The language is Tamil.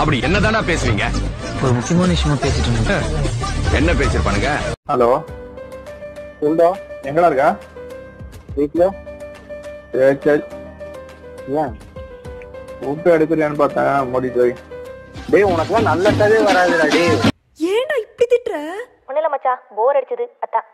அப்படி என்னதானா பேசுவீங்க ஒரு முக்கியமான விஷயமா பேசிட்டு இருந்தேன். என்ன பேசிருப்பானுங்க? ஹலோ. சொல்டா எங்கடா இருக்கா? வீட்ல சரி சரி. ஏன்? ஃபுட்டு எடுக்கிறியான்னு பார்த்தேன் மோடி வை டேய் உனக்குலாம் நல்ல சதே வராதுடா டேய். ஏன்டா இப்படி திட்டுற? ஒண்ணுல மச்சா போர் அடிச்சது அத்தான்